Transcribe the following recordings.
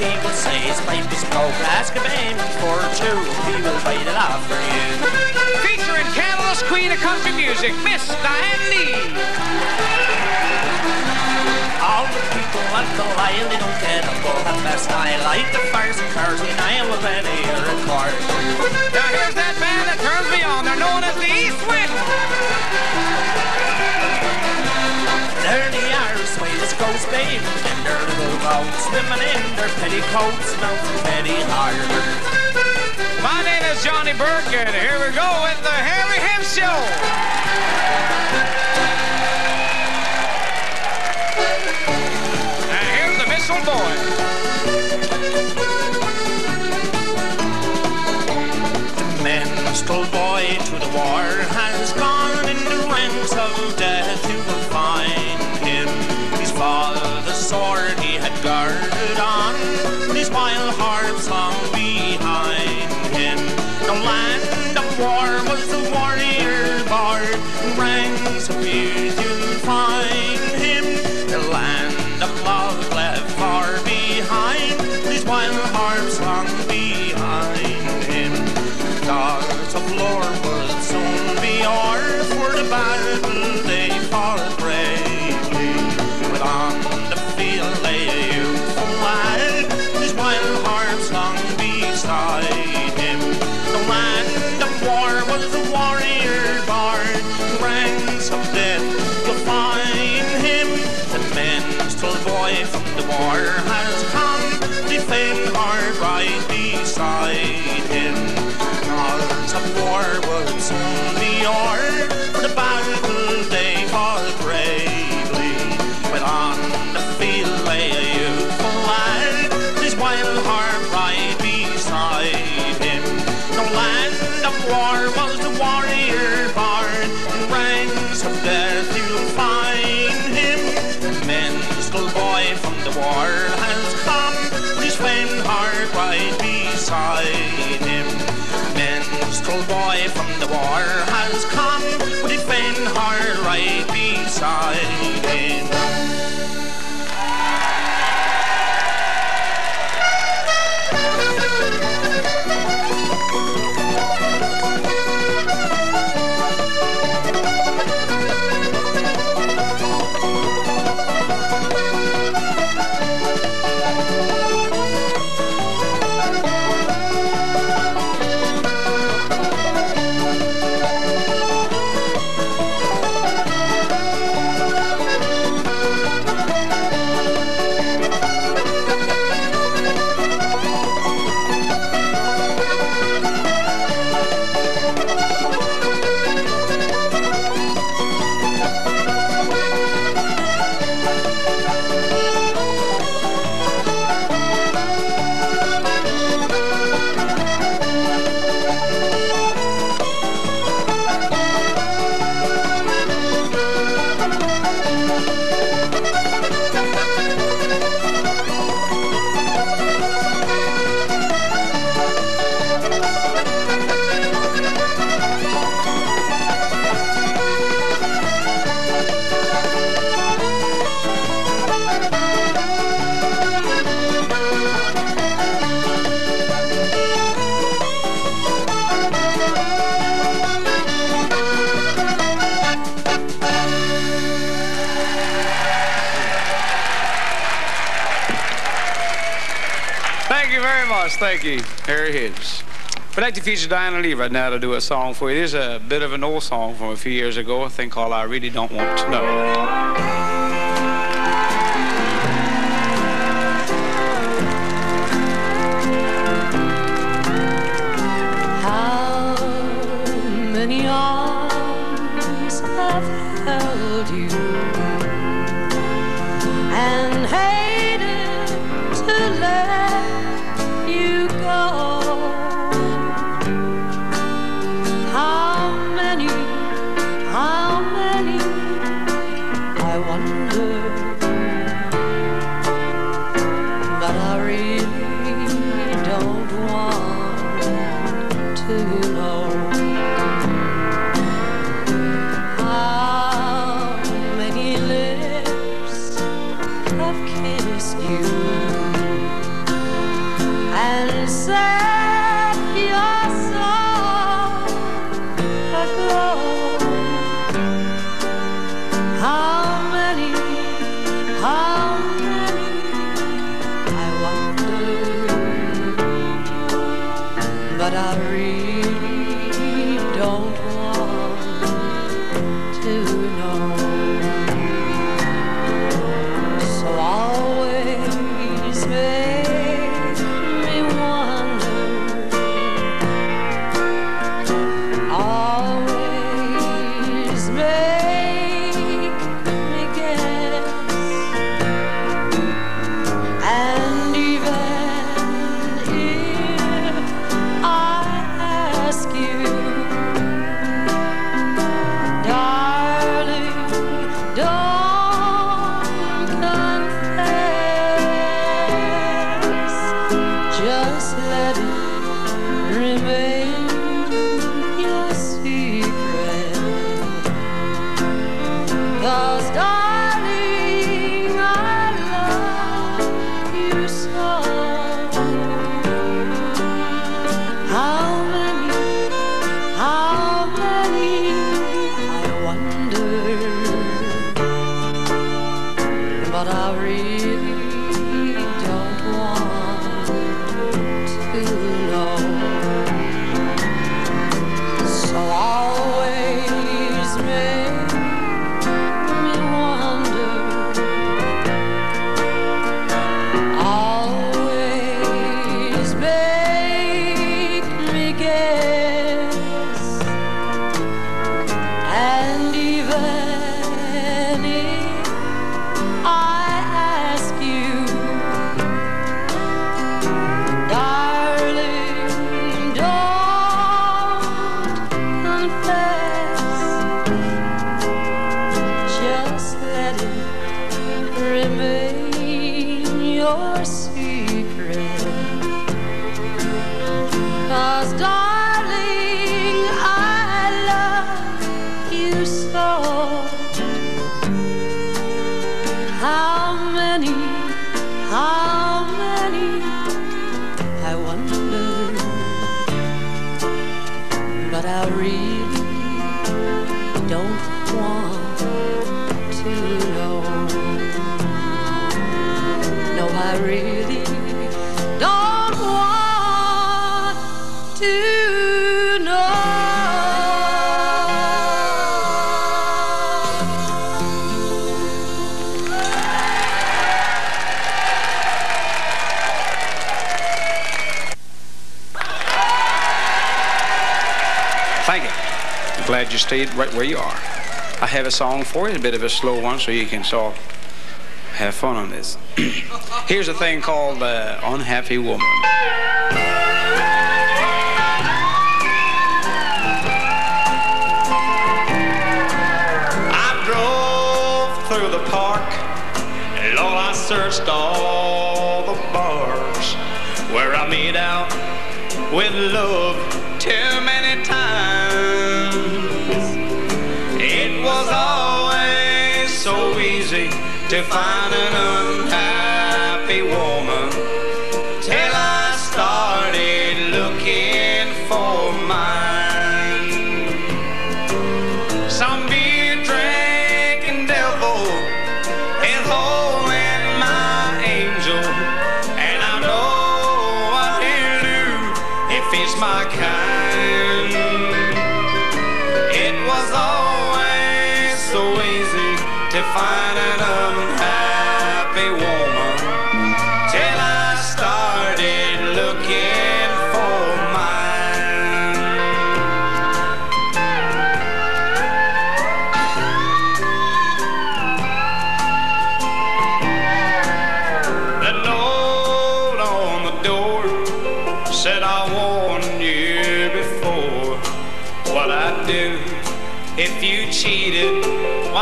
a will say his pipe is broke. Ask a bayman for two, he will bite it off for you. Featuring Canada's queen of country music, Miss Dianne Leigh. All the people at the line, they don't get a full half past nine. Like the fires and cars in Iowa, then a apart. Now here's boats, swimming in their petticoats, mountain Betty. My name is Johnny Burke, and here we go with the Harry Hibbs Show. And here's the Minstrel Boy. The land of war was the warrior bard, in ranks of of war would soon be o'er, for the battle like to feature Diana Leigh right now to do a song for you. It is a bit of an old song from a few years ago, a thing called I Really Don't Want to Know. just stay right where you are. I have a song for you, a bit of a slow one, so you can sort have fun on this. Here's a thing called uh, Unhappy Woman. I drove through the park and Lord, I searched all the bars where I made out with love. to find an un-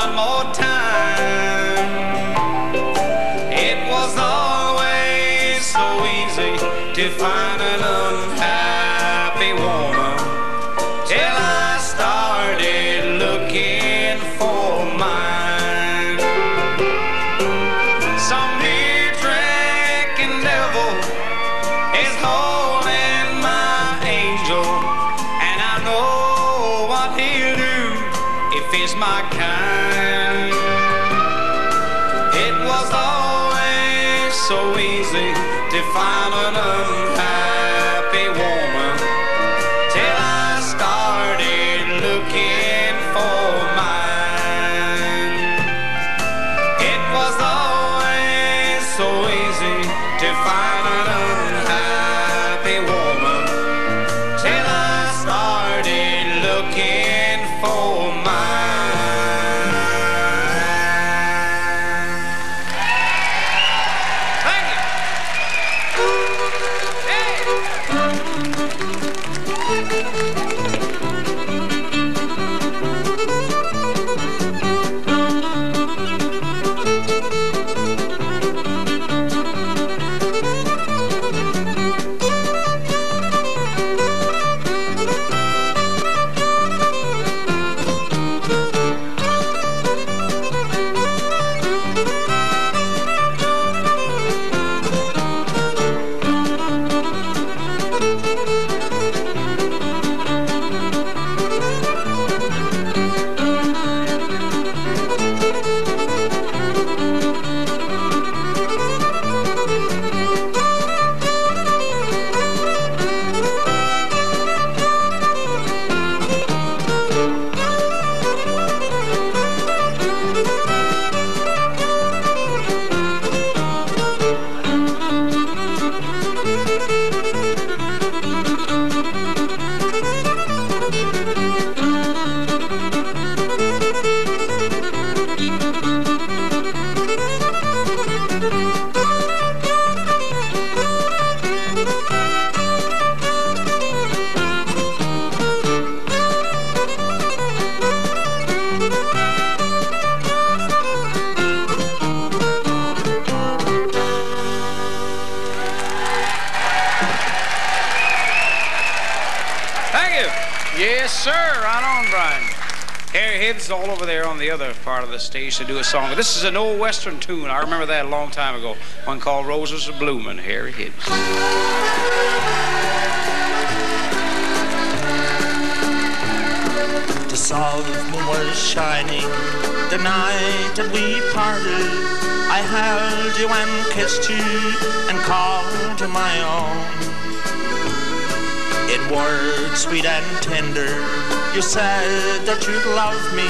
One more time. It was always so easy to find an unhappy woman till I started looking for mine. Some new drinking devil is holding my angel, and I know what he'll do. If he's my kind. It was always so easy to find another. Yes, sir. Right on, Brian. Harry Hibbs all over there on the other part of the stage to do a song. This is an old Western tune. I remember that a long time ago. One called Roses Are Blooming, Harry Hibbs. The moon was shining the night that we parted. I held you and kissed you and called you my own. Words sweet and tender, you said that you'd love me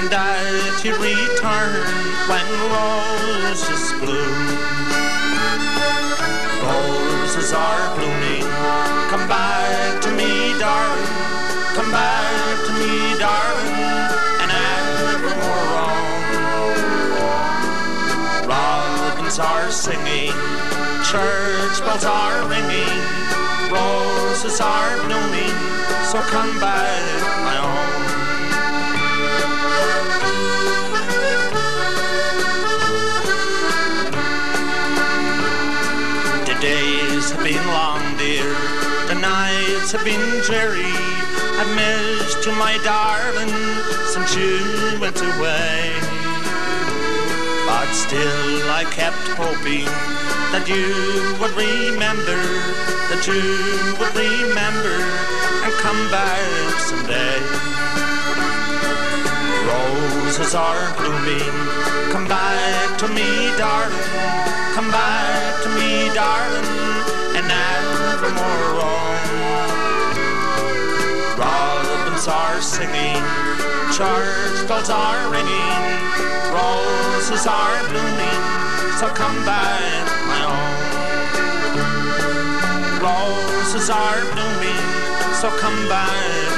and that you'd return when roses bloom. Roses are blooming, come back to me, darling. Come back to me, darling, and evermore wrong. Robins are singing, church bells are ringing, roses are blooming, so come back, my own. The days have been long, dear. The nights have been dreary. I've missed you, my darling, since you went away. But still I kept hoping that you would remember, that you would remember and come back someday. Roses are blooming, come back to me, darling, come back to me, darling, and nevermore wrong. Robins are singing, church bells are ringing, roses are blooming, so come back. Roses are blooming, so come back,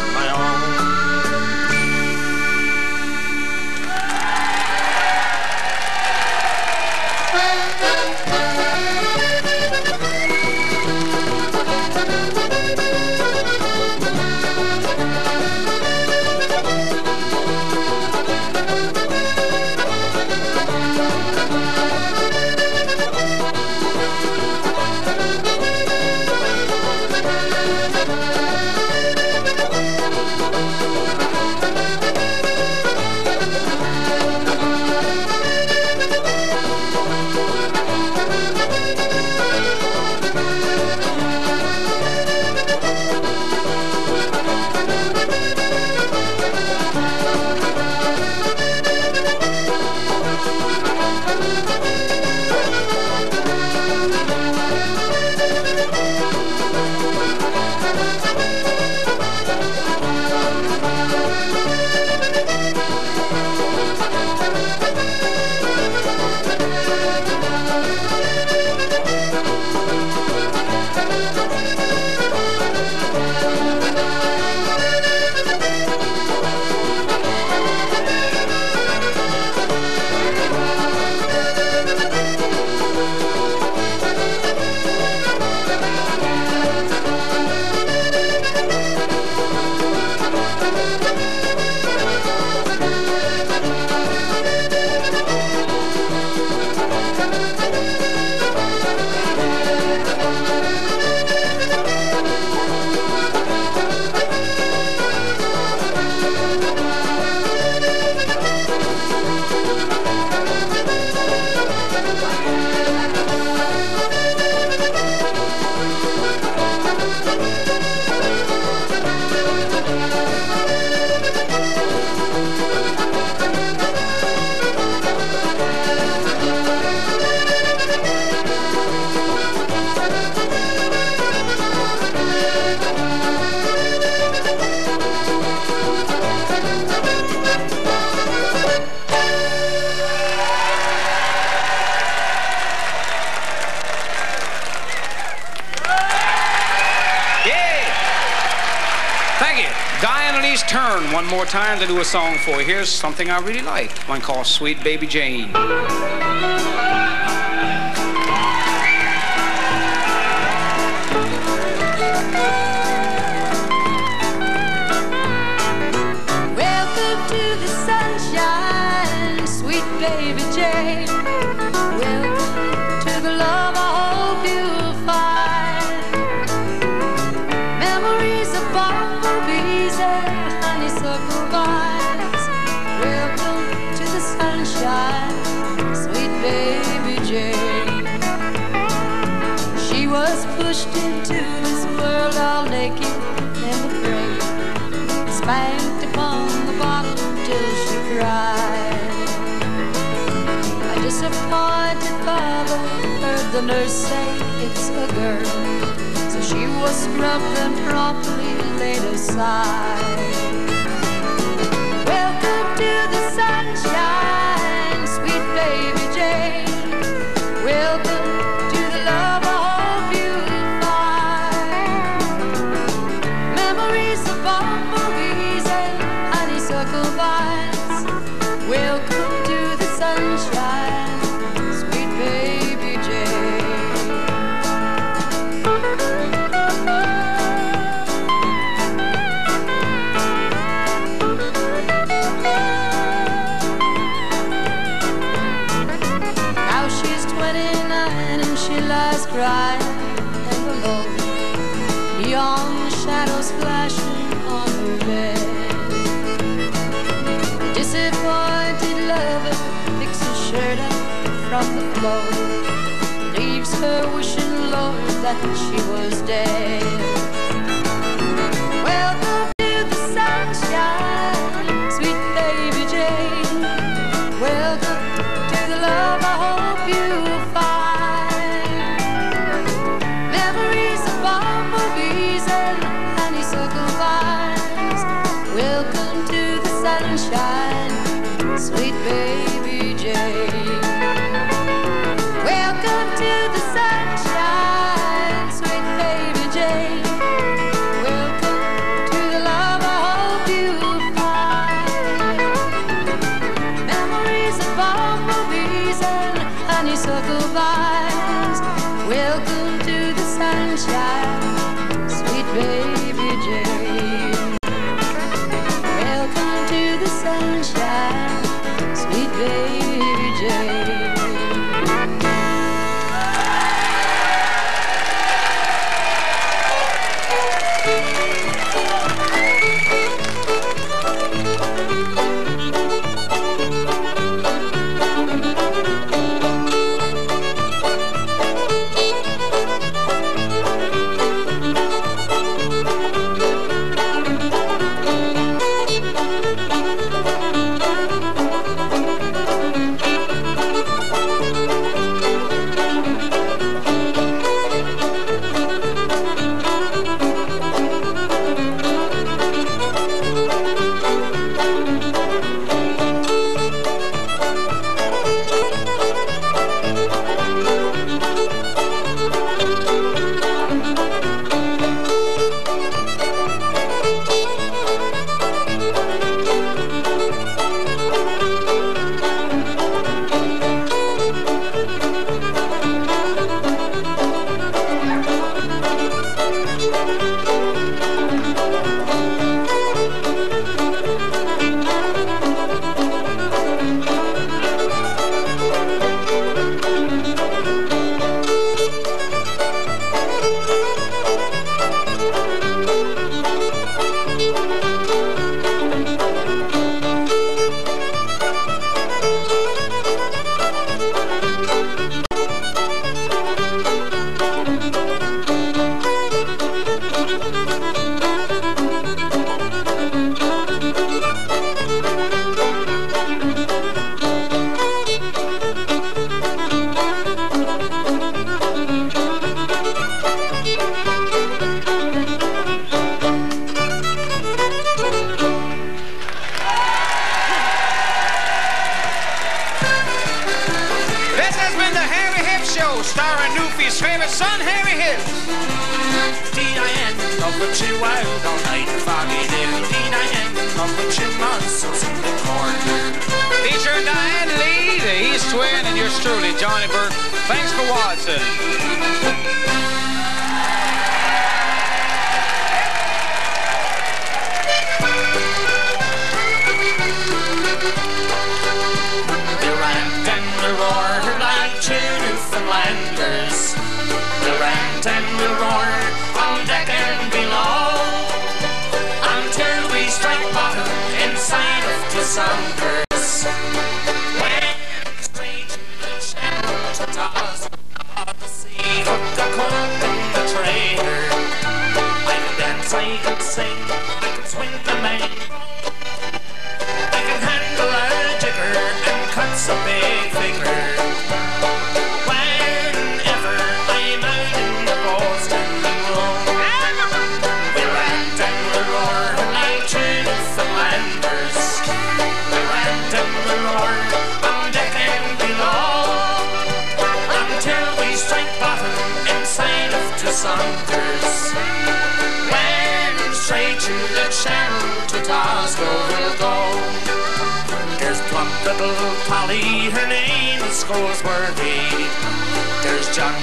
Leigh's turn one more time to do a song for you. Here's something I really like, one called Sweet Baby Jane. Spanked upon the bottom till she cried. A disappointed father heard the nurse say it's a girl, so she was scrubbed and promptly laid aside. Welcome to the sunshine, that she was dead. Welcome to the sunshine, sweet baby Jane. Welcome to the love I hope you'll find. Memories of bumblebees and honeysuckle vines. Welcome to the sunshine, sweet baby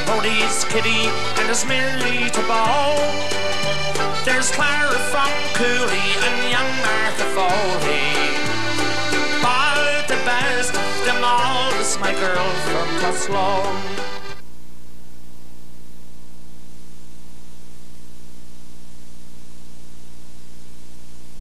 Pony's Kitty and his Millie to ball. There's Clara from Cooley and young Martha Foley. But the best of them all is my girl from Coslaw.